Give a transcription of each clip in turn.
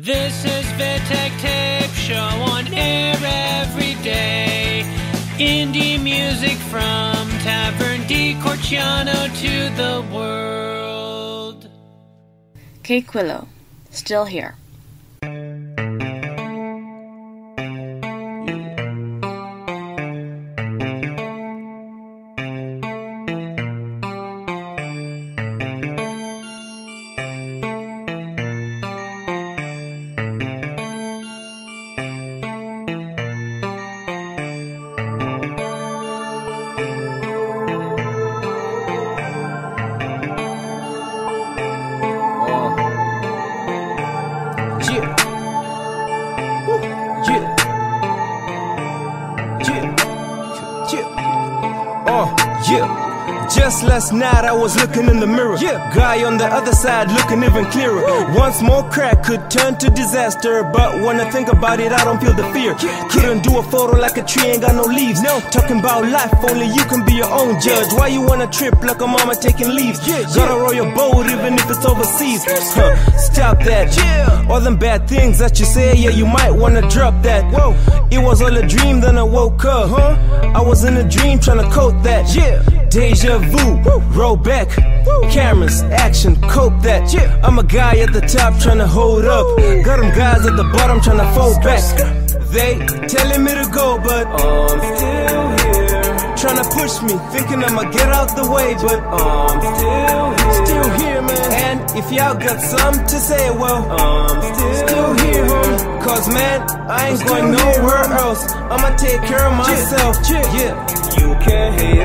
This is Vittek Tape Show on air every day. Indie music from Tavern di Corciano to the world. K-Qilla, still here. Last night I was looking in the mirror. Yeah. Guy on the other side looking even clearer. Once more crack could turn to disaster. But when I think about it, I don't feel the fear. Couldn't do a photo like a tree ain't got no leaves. No. Talking about life, only you can be your own judge. Why you wanna trip like a mama taking leaves? Gotta roll your boat even if it's overseas. Huh. Stop that. All them bad things that you say, yeah, you might wanna drop that. Whoa. It was all a dream, then I woke up. Huh? I was in a dream trying to coat that. Yeah. Deja vu, roll back. Cameras, action, cope that. I'm a guy at the top trying to hold up. Got them guys at the bottom trying to fold back. They telling me to go, but I'm still here. Trying to push me, thinking I'ma get out the way, but I'm still here. Still here, man. And if y'all got something to say, well, I'm still, still here, homie. Cause man, I ain't going nowhere else. I'ma take care of myself. Yeah, you can't hate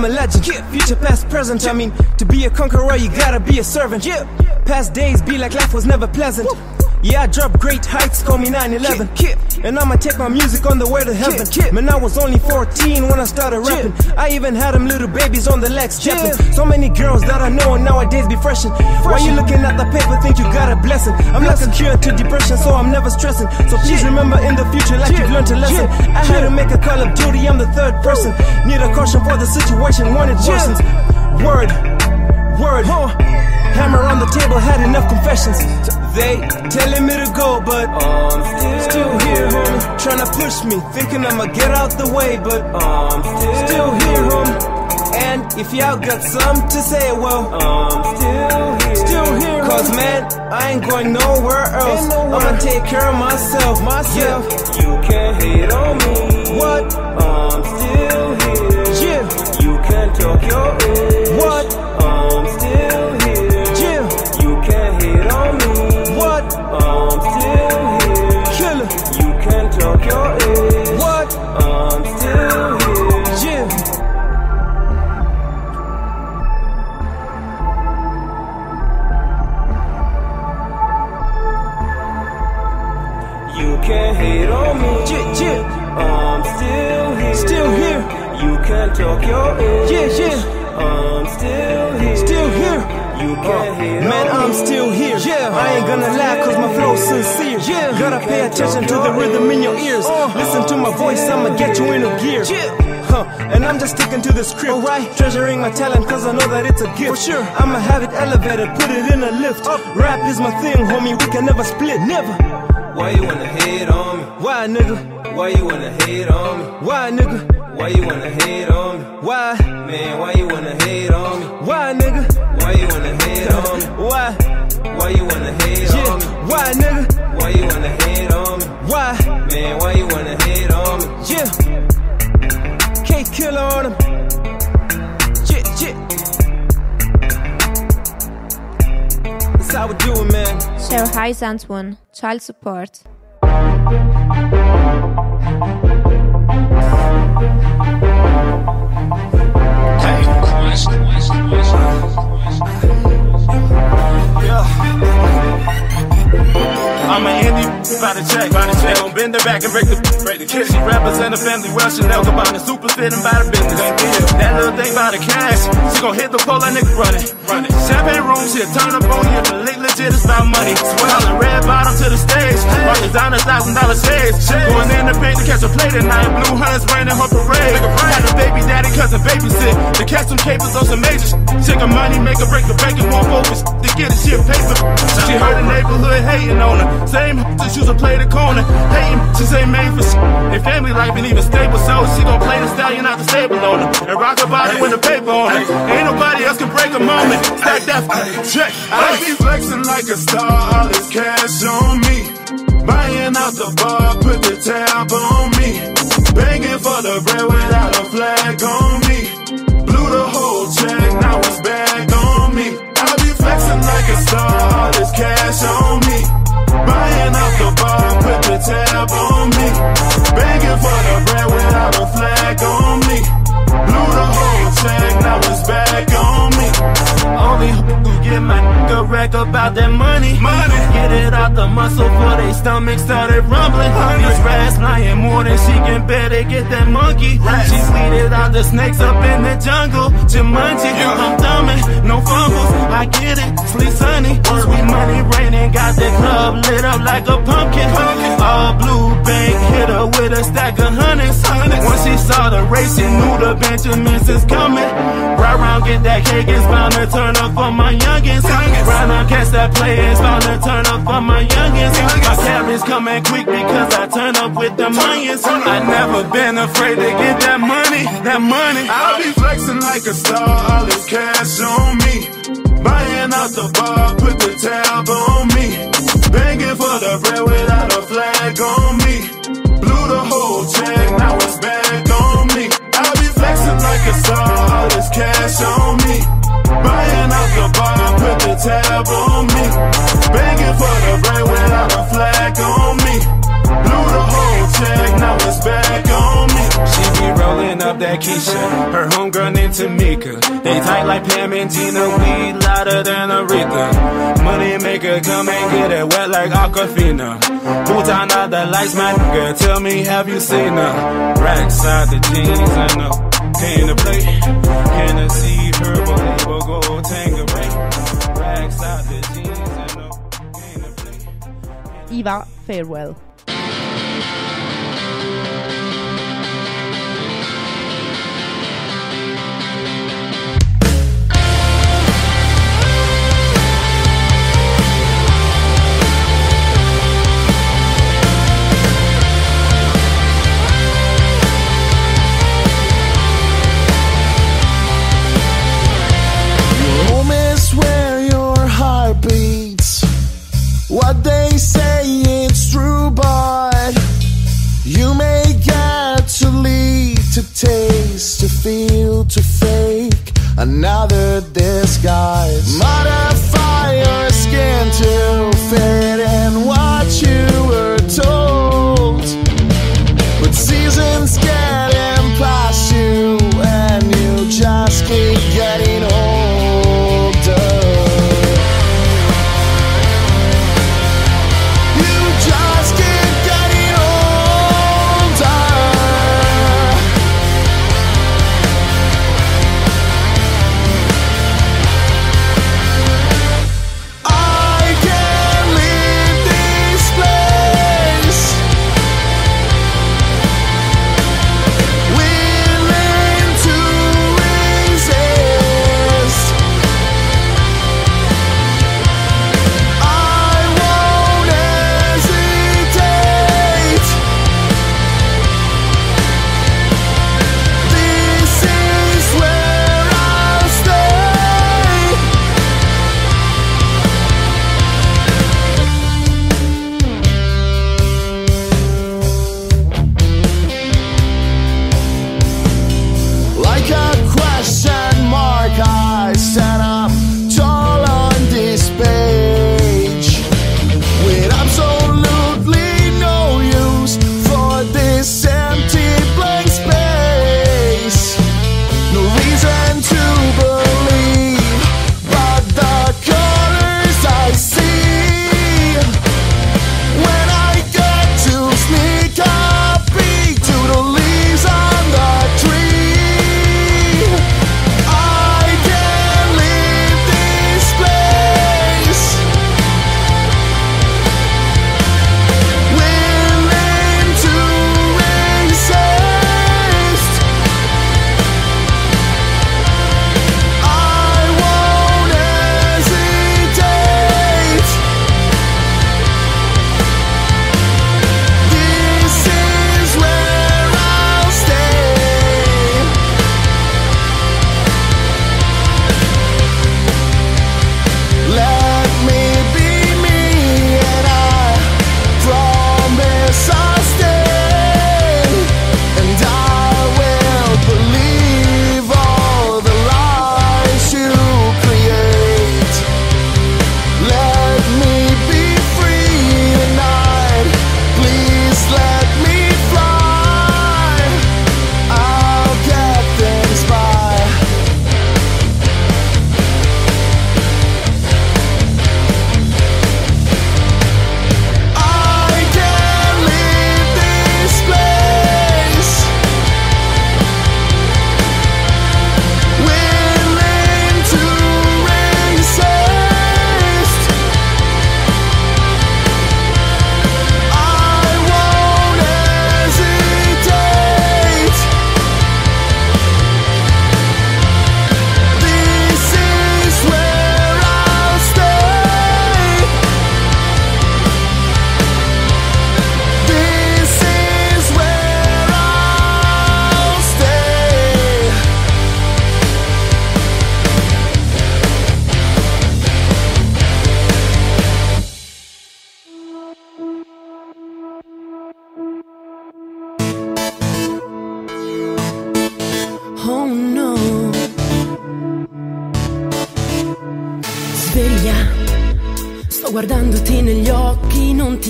I'm a legend, future, past, present. I mean, to be a conqueror, you gotta be a servant. Yeah. Past days be like life was never pleasant. Yeah, I dropped great heights, call me 9-11 And I'ma take my music on the way to heaven. Man, I was only 14 when I started rapping. I even had them little babies on the legs stepping So many girls that I know nowadays be freshin' Why you looking at the paper, think you got a blessing? I'm not a cure to depression, so I'm never stressing So please remember in the future like you've learned a lesson. I had to make a call of duty, I'm the third person. Need a caution for the situation, one it worsens. Word, word, huh. Hammer on the table, had enough confessions. They telling me to go, but oh, I'm still, still here, homie. Trying to push me, thinking I'ma get out the way, but oh, I'm still, still here, homie. And if y'all got something to say, well, oh, I'm still here. Still here. Cause man, I ain't going nowhere else. I'ma take care of myself, myself. Yeah. You can't hate on me. What? I'm still here. Yeah. You can talk your age. What? Can talk. Yeah, yeah. I'm still here. Still here. You can't uh, hate Man, I'm still here. Yeah. I ain't gonna lie, cause my flow's sincere. Yeah. Gotta pay attention to the rhythm in your ears. Uh-huh. Listen to my voice, I'ma get you in a gear. Huh, and I'm just sticking to the script. Alright, treasuring my talent cause I know that it's a gift. For sure, I'ma have it elevated, put it in a lift. Up, rap is my thing, homie, we can never split, never. Why you wanna hate on me? Why, nigga? Why you wanna hate on me? Why, nigga? Why you wanna hate on me? Why? Man, why you wanna hate on me? Why, nigga? Why you wanna hate on me? Why? Why you wanna hate Yeah. on me? Why, nigga? Why you wanna hate on me? Why? Man, why you wanna hate on me? Yeah. K-Qilla on him. Yeah, yeah. That's how we do it, man. Sharoyce Antwan, Child Support. Bend her back and break the break the kiss. She represent the family well. Chanel Gabbana, super fit and by the business. That little thing by the cash. She gon' hit the pole like nigga running. Running. Champagne room, she'll turn up on you. The late legit, it's about money. Swell the red bottom to the stage. Rock designer thousand dollar shades. Going in the paint to catch a plate tonight. Blue hunters raining her parade. Had a baby daddy cousin babysit. To catch some capers on some major Take her money, make her break the bank and won't focus. To get a shit paper. She heard the neighborhood hating on her. Same she was a play the corner. Hating, she say made for shit. And family life ain't even stable, so she gon' play the stallion out the stable on her. And rock her body with the paper on her. Ain't nobody else can break a moment. Stack that check. I be flexing like a star, all this cash on me. Buying out the bar, put the tab on me. Begging for the bread rack about that money. Money. Get it out the muscle for they stomach started rumbling. These rats lying more than she can bear get that monkey. She weeded out the snakes up in the jungle. Jumanji, I'm dumbing, no fumbles. I get it, sleep sunny. Sweet money raining, got the club lit up like a pumpkin. pumpkin. All blue bank hit her with a stack of hundreds. Once she saw the race, she knew the Benjamins is coming. Right round, get that cake, it's bound to turn up for my youngins. Round up, catch that play, it's bound to turn up for my youngins. My carries coming quick because I turn up with the millions. I never been afraid to get that money, that money. I'll be flexing like a star, all this cash on me. Buying out the bar, put the tab on me. Begging for the bread without a flag on me. Blew the whole check, now it's back on me. I'll be flexing like a star, all this cash on me. Buying out the bar, tab on me. Begging for the bread without a flag on me. Blew the whole check, now it's back on me. She be rolling up that Keisha, her homegirl named Tamika. They tight like Pam and Gina, weed louder than Aretha. Money maker, come and get it wet like Aquafina. Out the lights, my nigga? Tell me, have you seen her? Racks out the jeans and the pain to play. Hennessy, herbal, label, gold, Eva Farewell. Feel, to fake another disguise. Modify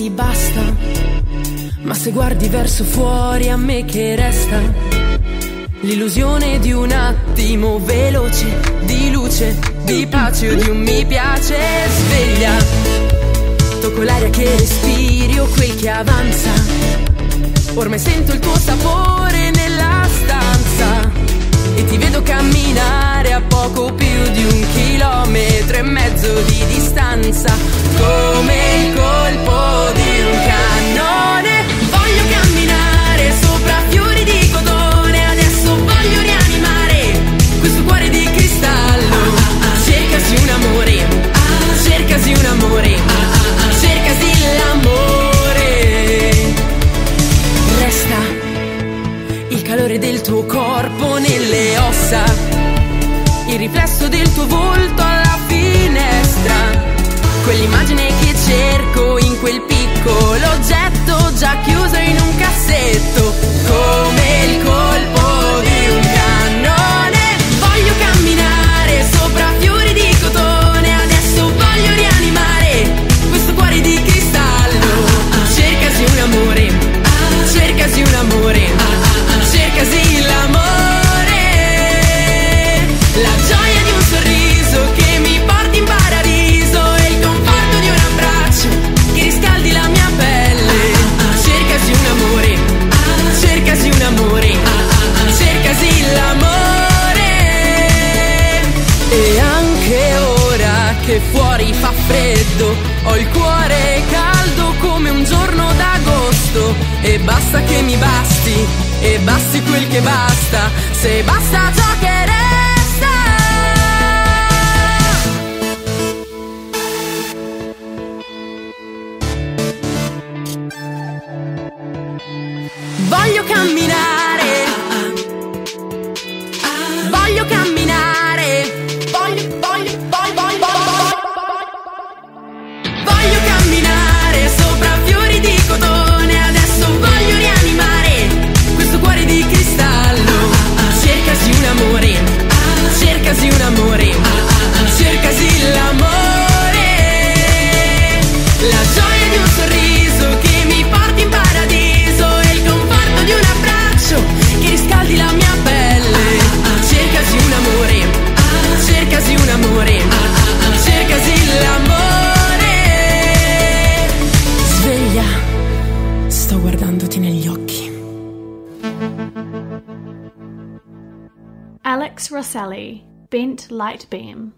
ti basta. Ma se guardi verso fuori a me che resta, l'illusione di un attimo veloce, di luce, di pace o di un mi piace. Sveglia, tocco l'aria che respiri o quel che avanza. Ormai sento il tuo sapore stanza e ti vedo camminare a poco più di un chilometro e mezzo di distanza, come il colpo di un cannone. Riflesso del tuo volto alla finestra, quell'immagine che cerco in quel piccolo oggetto già chiuso in un cassetto, che mi basti, e basti quel che basta, se basta ciò che resta. Voglio camminare. Rosselli, Bent Lightbeam.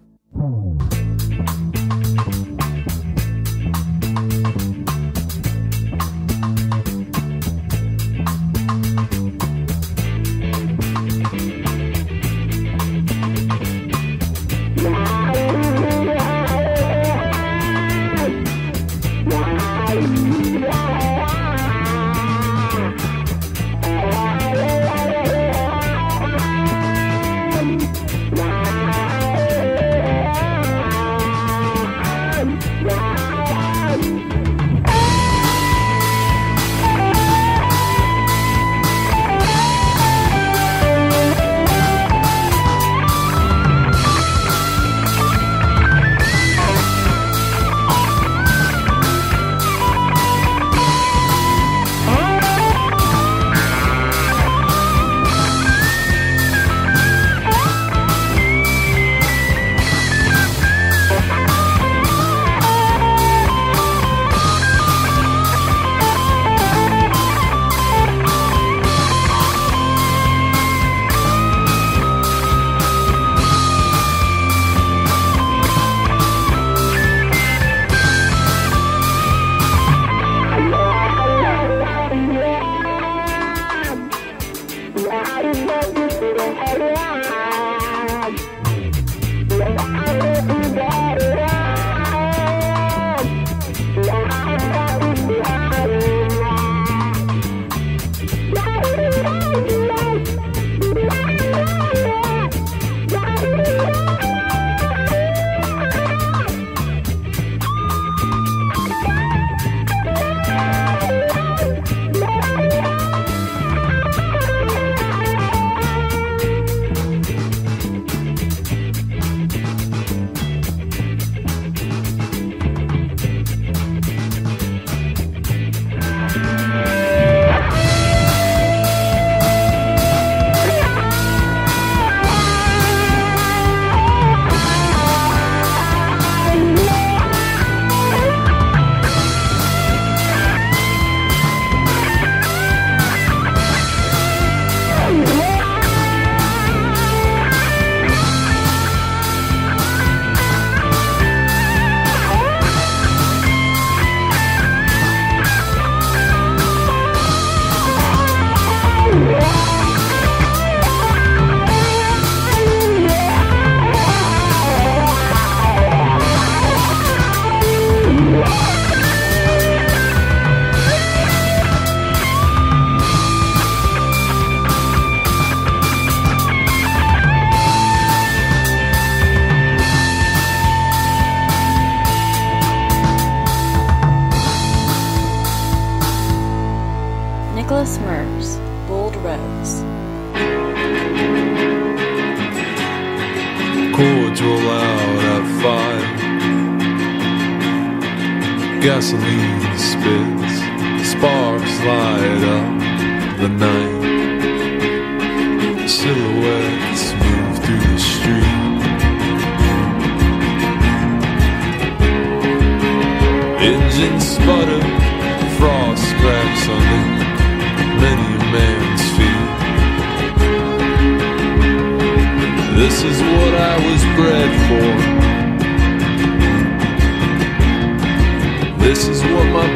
gasoline.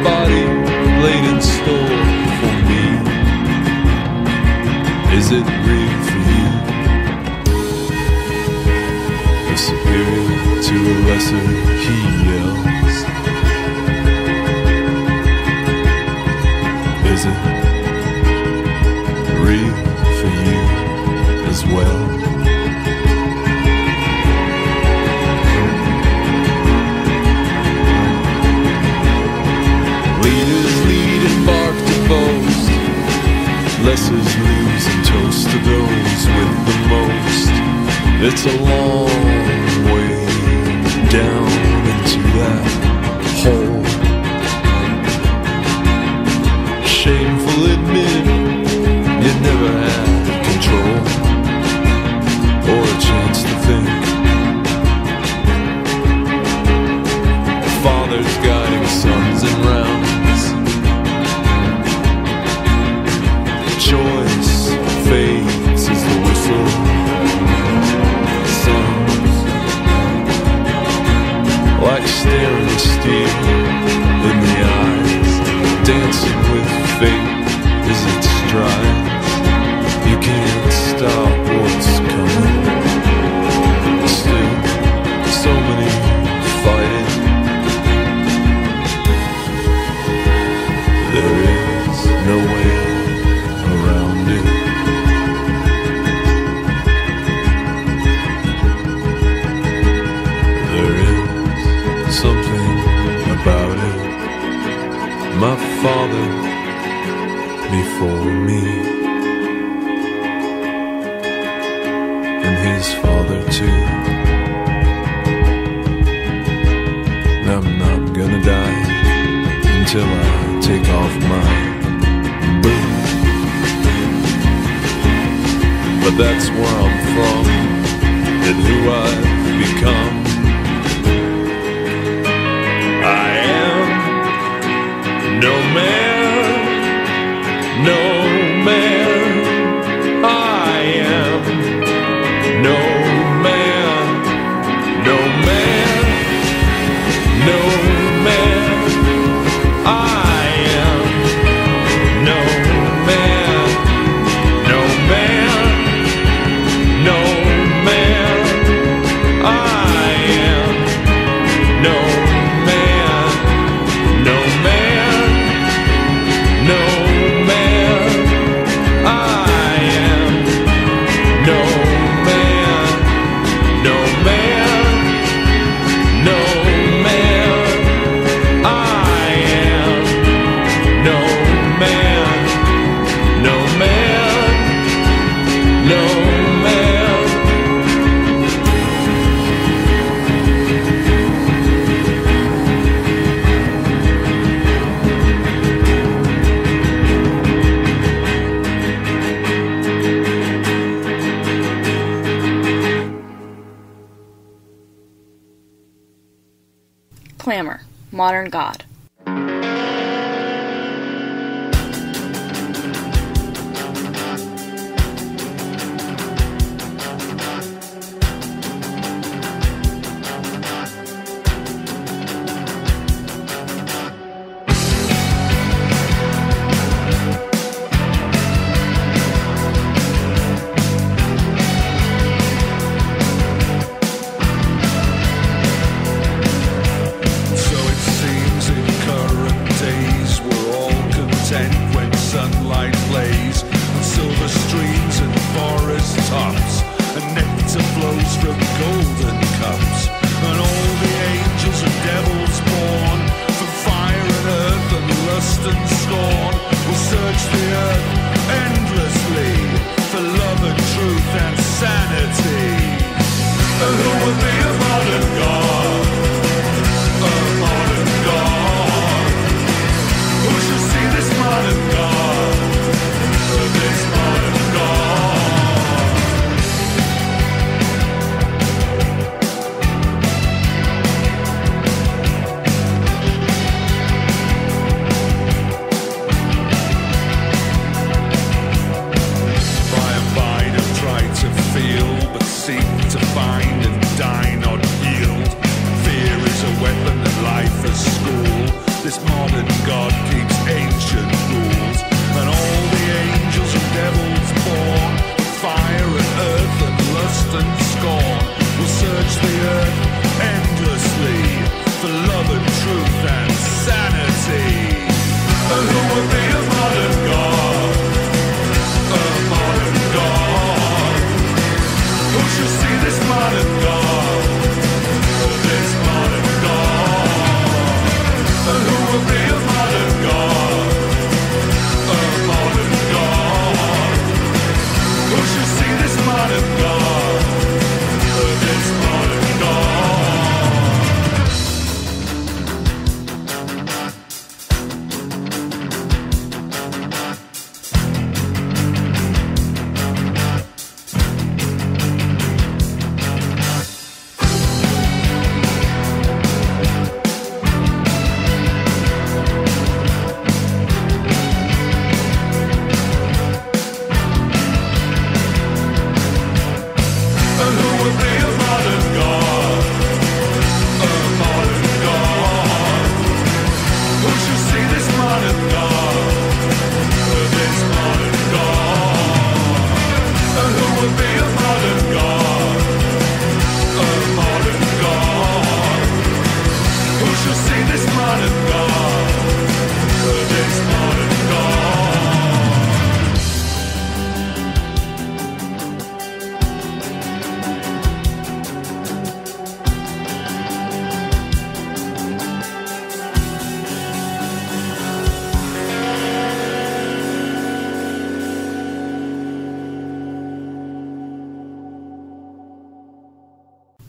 body laid in store for me? Is it real for you? A superior to a lesser? for me and his father too. I'm not gonna die until I take off my boots. But that's where I'm from and who I've become.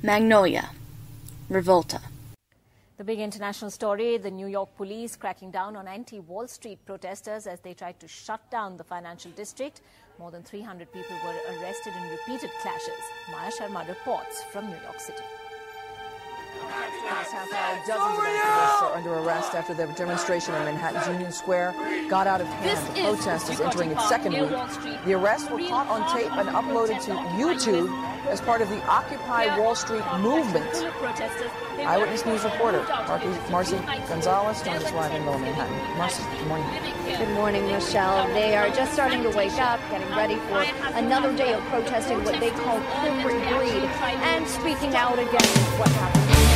Magnolia. Rivolta. The big international story the New York police cracking down on anti Wall Street protesters as they tried to shut down the financial district. More than 300 people were arrested in repeated clashes. Maya Sharma reports from New York City. This half hour, dozens of activists are under arrest after their demonstration in Manhattan's Union Square got out of hand. The protest is entering its second week. The arrests were caught on tape and uploaded to YouTube as part of the Occupy Wall Street movement. Eyewitness News reporter Marcy, Marcy Gonzalez joins us live in Lower Manhattan. Marcy, good morning. Good morning, Michelle. They are just starting to wake up, getting ready for another day of protesting what they call corporate greed and speaking out against what happened.